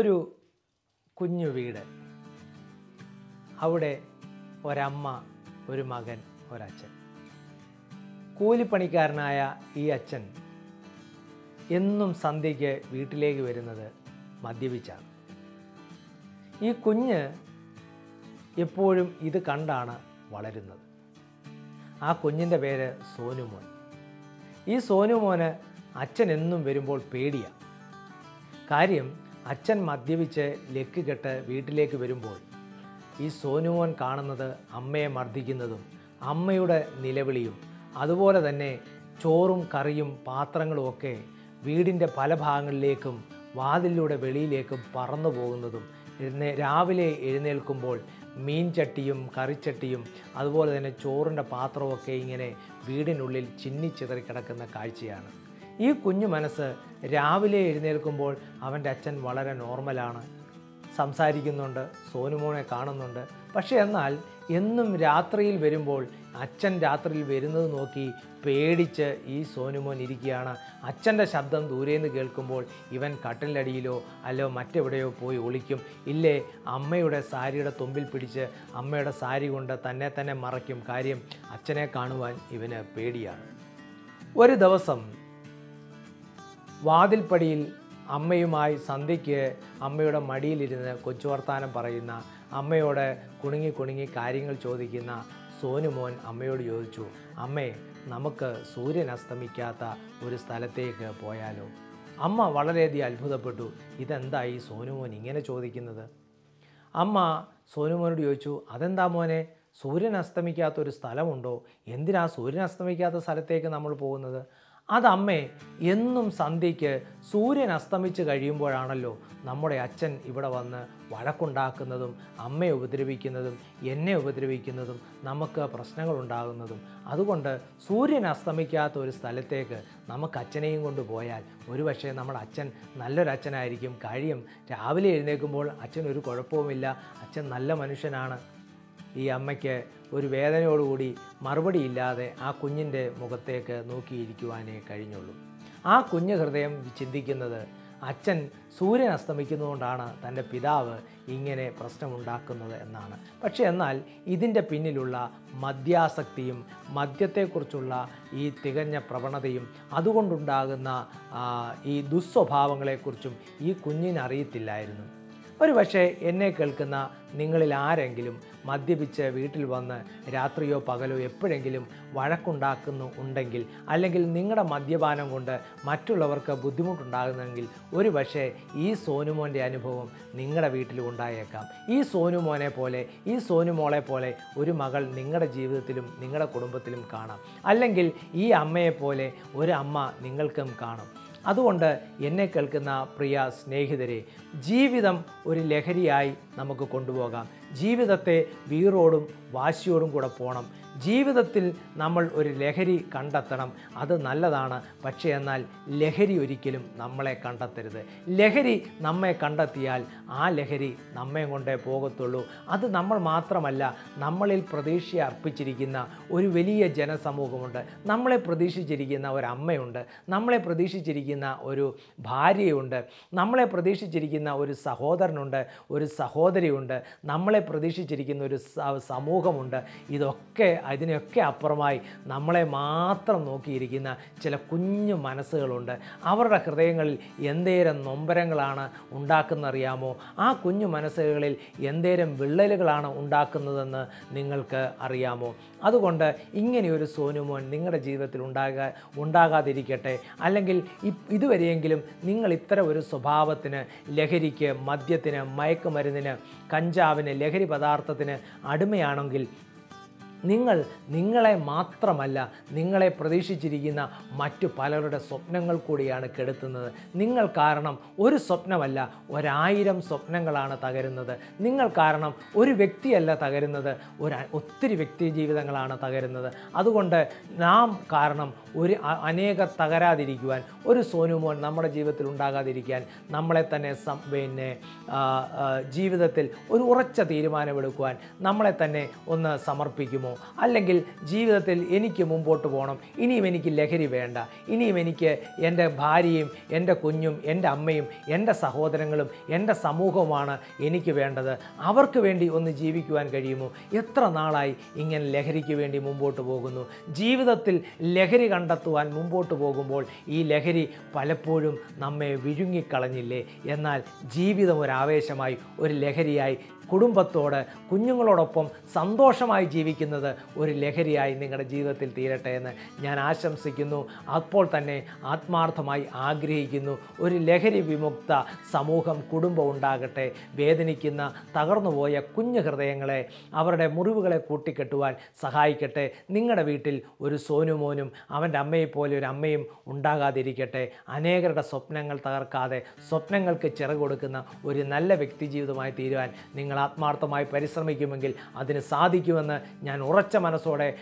ഒരു കുഞ്ഞു വീട്. അവിടെ ഒരമ്മ ഒരു മകൻ ഒരച്ഛൻ. കൂലിപ്പണിക്കാരനായ ഈ അച്ഛൻ എന്നും സന്ധ്യയ്ക്ക് വീട്ടിലേക്ക് വരുന്നത് മദ്യപിച്ചാണ്. ഈ കുഞ്ഞ് എപ്പോഴും ഇത് കണ്ടാണ് വളരുന്നത്. ആ കുഞ്ഞിന്റെ പേര് സോനുമോൻ. ഈ സോനുമോന് അച്ഛൻ എന്നും വരുമ്പോൾ പേടിയാണ് കാര്യം അച്ഛൻ മദ്യപിച്ച് ലക്ക് കെട്ട് വീട്ടിലേക്ക് വരുമ്പോൾ ഈ സോനുമോൻ കാണുന്നത് അമ്മയെ മർദ്ദിക്കുന്നതും അമ്മയുടെ നിലവിളിയും അതുപോലെ തന്നെ ചോറും കറിയും പാത്രങ്ങളും ഒക്കെ വീടിന്റെ പല ഭാഗങ്ങളിലേക്കും വാതിലൂടെ വെളിയിലേക്കും പറന്നു പോകുന്നതും രാവിലെ എഴുന്നേൽക്കുമ്പോൾ മീൻ ചട്ടിയും കറിച്ചട്ടിയും അതുപോലെ തന്നെ ചോറിന്റെ പാത്രമൊക്കെ ഇങ്ങനെ വീടിനുള്ളിൽ ചിന്നിച്ചിതറി കിടക്കുന്ന കാഴ്ചയാണ്. ഈ കുഞ്ഞു മനസ്സ് രാവിലെ എഴുന്നേൽക്കുമ്പോൾ അവന്റെ അച്ഛൻ വളരെ നോർമലാണ്. സംസാരിക്കുന്നുണ്ട് സോനുമോനെ കാണുന്നുണ്ട്. പക്ഷേ എന്നാൽ എന്നും രാത്രിയിൽ വരുമ്പോൾ അച്ഛൻ രാത്രിയിൽ വരുന്നത് നോക്കി പേടിച്ച് ഈ സോനുമോൻ ഇരിക്കുകയാണ്. അച്ഛന്റെ ശബ്ദം ദൂരേന്ന് കേൾക്കുമ്പോൾ ഇവൻ കട്ടിലടിയിലോ അല്ലോ മറ്റെവിടെയോ പോയി ഒളിക്കും. ഇല്ലേ അമ്മയുടെ സാരിയുടെ തുമ്പിൽ പിടിച്ച് അമ്മയുടെ സാരി കൊണ്ട് തന്നെ തന്നെ മറയ്ക്കും കാര്യം അച്ഛനെ കാണുവാൻ ഇവന് പേടിയാണ്. ഒരു ദിവസം വാതിൽപ്പടിയിൽ അമ്മയുമായി സന്ധ്യയ്ക്ക് അമ്മയുടെ മടിയിലിരുന്ന് കൊച്ചു വർത്താനം പറയുന്ന അമ്മയോട് കുണുങ്ങി കുണുങ്ങി കാര്യങ്ങൾ ചോദിക്കുന്ന സോനുമോൻ അമ്മയോട് ചോദിച്ചു അമ്മേ നമുക്ക് സൂര്യൻ അസ്തമിക്കാത്ത ഒരു സ്ഥലത്തേക്ക് പോയാലോ? അമ്മ വളരെയധികം അത്ഭുതപ്പെട്ടു ഇതെന്താ ഈ സോനുമോൻ ഇങ്ങനെ ചോദിക്കുന്നത്? അമ്മ സോനുമോനോട് ചോദിച്ചു അതെന്താ മോനെ സൂര്യൻ അസ്തമിക്കാത്ത ഒരു സ്ഥലമുണ്ടോ? എന്തിനാ സൂര്യൻ അസ്തമിക്കാത്ത സ്ഥലത്തേക്ക് നമ്മൾ പോകുന്നത്? അതമ്മേ എന്നും സന്ധ്യയ്ക്ക് സൂര്യൻ അസ്തമിച്ച് കഴിയുമ്പോഴാണല്ലോ നമ്മുടെ അച്ഛൻ ഇവിടെ വന്ന് വഴക്കുണ്ടാക്കുന്നതും അമ്മയെ ഉപദ്രവിക്കുന്നതും എന്നെ ഉപദ്രവിക്കുന്നതും നമുക്ക് പ്രശ്നങ്ങളുണ്ടാകുന്നതും. അതുകൊണ്ട് സൂര്യൻ അസ്തമിക്കാത്ത ഒരു സ്ഥലത്തേക്ക് നമുക്ക് അച്ഛനെയും കൊണ്ട് പോയാൽ ഒരുപക്ഷെ നമ്മുടെ അച്ഛൻ നല്ലൊരച്ഛനായിരിക്കും. കാര്യം രാവിലെ എഴുന്നേൽക്കുമ്പോൾ അച്ഛൻ ഒരു കുഴപ്പവുമില്ല. അച്ഛൻ നല്ല മനുഷ്യനാണ്. ഈ അമ്മയ്ക്ക് ഒരു വേദനയോടുകൂടി മറുപടിയില്ലാതെ ആ കുഞ്ഞിന്റെ മുഖത്തേക്ക് നോക്കിയിരിക്കുവാനേ കഴിഞ്ഞുള്ളൂ. ആ കുഞ്ഞു ഹൃദയം ചിന്തിക്കുന്നത് അച്ഛൻ സൂര്യൻ അസ്തമിക്കുന്നതുകൊണ്ടാണ് തന്റെ പിതാവ് ഇങ്ങനെ പ്രശ്നമുണ്ടാക്കുന്നത് എന്നാണ്. പക്ഷേ എന്നാൽ ഇതിന്റെ പിന്നിലുള്ള മദ്യാസക്തിയും മദ്യത്തെക്കുറിച്ചുള്ള ഈ തികഞ്ഞ പ്രവണതയും അതുകൊണ്ടുണ്ടാകുന്ന ഈ ദുസ്വഭാവങ്ങളെക്കുറിച്ചും ഈ കുഞ്ഞിന് അറിയത്തില്ലായിരുന്നു ഒരു പക്ഷേ എന്നെ കേൾക്കുന്ന നിങ്ങളിൽ ആരെങ്കിലും മദ്യപിച്ച് വീട്ടിൽ വന്ന് രാത്രിയോ പകലോ എപ്പോഴെങ്കിലും വഴക്കുണ്ടാക്കുന്നു ഉണ്ടെങ്കിൽ അല്ലെങ്കിൽ നിങ്ങളുടെ മദ്യപാനം കൊണ്ട് മറ്റുള്ളവർക്ക് ബുദ്ധിമുട്ടുണ്ടാകുന്നെങ്കിൽ ഒരു പക്ഷേ ഈ സോനുമോന്റെ അനുഭവം നിങ്ങളുടെ വീട്ടിലും ഉണ്ടായേക്കാം. ഈ സോനുമോനെ പോലെ ഈ സോനുമോളെ പോലെ ഒരു മകൾ നിങ്ങളുടെ ജീവിതത്തിലും നിങ്ങളുടെ കുടുംബത്തിലും കാണാം. അല്ലെങ്കിൽ ഈ അമ്മയെപ്പോലെ ഒരു അമ്മ നിങ്ങൾക്കും കാണും. അതുകൊണ്ട് എന്നെ കേൾക്കുന്ന പ്രിയ സ്നേഹിതരെ ജീവിതം ഒരു ലഹരിയായി നമുക്ക് കൊണ്ടുപോകാം. ജീവിതത്തെ വീറോടും വാശിയോടും കൂടെ പോകണം ജീവിതത്തിൽ നമ്മൾ ഒരു ലഹരി കണ്ടെത്തണം. അത് നല്ലതാണ്. പക്ഷേ എന്നാൽ ലഹരി ഒരിക്കലും നമ്മളെ കണ്ടെത്തരുത്. ലഹരി നമ്മെ കണ്ടെത്തിയാൽ ആ ലഹരി നമ്മെ കൊണ്ടേ പോകത്തുള്ളൂ. അത് നമ്മൾ മാത്രമല്ല നമ്മളിൽ പ്രതീക്ഷ അർപ്പിച്ചിരിക്കുന്ന ഒരു വലിയ ജനസമൂഹമുണ്ട്. നമ്മളെ പ്രതീക്ഷിച്ചിരിക്കുന്ന ഒരു അമ്മയുണ്ട്. നമ്മളെ പ്രതീക്ഷിച്ചിരിക്കുന്ന ഒരു ഭാര്യയുണ്ട്. നമ്മളെ പ്രതീക്ഷിച്ചിരിക്കുന്ന ഒരു സഹോദരനുണ്ട്. ഒരു സഹോദരിയുണ്ട്. നമ്മളെ പ്രതീക്ഷിച്ചിരിക്കുന്ന ഒരു സമൂഹമുണ്ട്. ഇതൊക്കെ അതിനൊക്കെ അപ്പുറമായി നമ്മളെ മാത്രം നോക്കിയിരിക്കുന്ന ചില കുഞ്ഞു മനസ്സുകളുണ്ട്. അവരുടെ ഹൃദയങ്ങളിൽ എന്തേരം നൊമ്പരങ്ങളാണ് ഉണ്ടാക്കുന്നറിയാമോ? ആ കുഞ്ഞു മനസ്സുകളിൽ എന്തേരം വിള്ളലുകളാണ് ഉണ്ടാക്കുന്നതെന്ന് നിങ്ങൾക്ക് അറിയാമോ? അതുകൊണ്ട് ഇങ്ങനെയൊരു സോനുമോൻ നിങ്ങളുടെ ജീവിതത്തിൽ ഉണ്ടാകാ ഉണ്ടാകാതിരിക്കട്ടെ. അല്ലെങ്കിൽ ഇതുവരെയെങ്കിലും നിങ്ങൾ ഇത്തരം ഒരു സ്വഭാവത്തിന് ലഹരിക്ക് മദ്യത്തിന് മയക്കുമരുന്നിന് കഞ്ചാവിന് ലഹരി പദാർത്ഥത്തിന് അടിമയാണെങ്കിൽ നിങ്ങൾ നിങ്ങളെ മാത്രമല്ല നിങ്ങളെ പ്രതീക്ഷിച്ചിരിക്കുന്ന മറ്റു പലരുടെ സ്വപ്നങ്ങൾ കൂടിയാണ് കെടുത്തുന്നത്. നിങ്ങൾ കാരണം ഒരു സ്വപ്നമല്ല ഒരായിരം സ്വപ്നങ്ങളാണ് തകരുന്നത്. നിങ്ങൾ കാരണം ഒരു വ്യക്തിയല്ല തകരുന്നത് ഒരു ഒത്തിരി വ്യക്തി ജീവിതങ്ങളാണ് തകരുന്നത്. അതുകൊണ്ട് നാം കാരണം ഒരു അനേക തകരാതിരിക്കുവാൻ ഒരു സോനുമോൻ നമ്മുടെ ജീവിതത്തിൽ ഉണ്ടാകാതിരിക്കാൻ നമ്മളെ തന്നെ പിന്നെ ജീവിതത്തിൽ ഒരു ഉറച്ച തീരുമാനമെടുക്കുവാൻ നമ്മളെ തന്നെ ഒന്ന് സമർപ്പിക്കുമോ? പോകാമോ അല്ലെങ്കിൽ ജീവിതത്തിൽ എനിക്ക് മുമ്പോട്ട് പോകണം. ഇനിയും എനിക്ക് ലഹരി വേണ്ട. ഇനിയും എനിക്ക് എന്റെ ഭാര്യയും എന്റെ കുഞ്ഞും എന്റെ അമ്മയും എന്റെ സഹോദരങ്ങളും എന്റെ സമൂഹവുമാണ് എനിക്ക് വേണ്ടത്. അവർക്ക് വേണ്ടി ഒന്ന് ജീവിക്കുവാൻ കഴിയുമോ? എത്ര നാളായി ഇങ്ങനെ ലഹരിക്ക് വേണ്ടി മുമ്പോട്ട് പോകുന്നു? ജീവിതത്തിൽ ലഹരി കണ്ടെത്തുവാൻ മുമ്പോട്ട് പോകുമ്പോൾ ഈ ലഹരി പലപ്പോഴും നമ്മെ വിഴുങ്ങിക്കളഞ്ഞില്ലേ? എന്നാൽ ജീവിതം ഒരു ആവേശമായി ഒരു ലഹരിയായി കുടുംബത്തോട് കുഞ്ഞുങ്ങളോടൊപ്പം സന്തോഷമായി ജീവിക്കുന്നത് ഒരു ലഹരിയായി നിങ്ങളുടെ ജീവിതത്തിൽ തീരട്ടെ എന്ന് ഞാൻ ആശംസിക്കുന്നു. അപ്പോൾ തന്നെ ആത്മാർത്ഥമായി ആഗ്രഹിക്കുന്നു. ഒരു ലഹരി വിമുക്ത സമൂഹം കുടുംബം ഉണ്ടാകട്ടെ. വേദനിക്കുന്ന തകർന്നുപോയ കുഞ്ഞു ഹൃദയങ്ങളെ അവരുടെ മുറിവുകളെ കൂട്ടിക്കെട്ടുവാൻ സഹായിക്കട്ടെ. നിങ്ങളുടെ വീട്ടിൽ ഒരു സോനുമോനും അവന്റെ അമ്മയെപ്പോലെ ഒരു അമ്മയും ഉണ്ടാകാതിരിക്കട്ടെ. അനേകരുടെ സ്വപ്നങ്ങൾ തകർക്കാതെ സ്വപ്നങ്ങൾക്ക് ചിറകൊടുക്കുന്ന ഒരു നല്ല വ്യക്തി ജീവിതമായി തീരുവാൻ നിങ്ങൾ ആത്മാർത്ഥമായി പരിശ്രമിക്കുമെങ്കിൽ അതിന് സാധിക്കുമെന്ന് ഞാൻ ഉറച്ച മനസ്സോടെ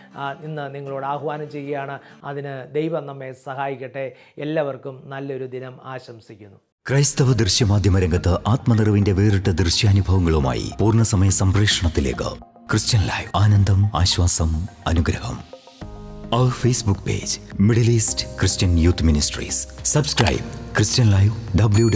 ഇന്ന് നിങ്ങളോട് ആഹ്വാനം ചെയ്യുകയാണ്. അതിന് ദൈവം നമ്മെ സഹായിക്കട്ടെ. എല്ലാവർക്കും നല്ലൊരു ദിനം ആശംസിക്കുന്നു. ക്രൈസ്തവ ദൃശ്യമാധ്യമ രംഗത്ത് ആത്മനിറവിന്റെ വേറിട്ട ദൃശ്യാനുഭവങ്ങളുമായി പൂർണസമയ സംപ്രേഷണത്തിലേക്ക് ക്രിസ്ത്യൻ ലൈവ്. ആനന്ദം ആശ്വാസം അനുഗ്രഹം. അവർ Facebook page middle east Christian youth ministries subscribe Christian live W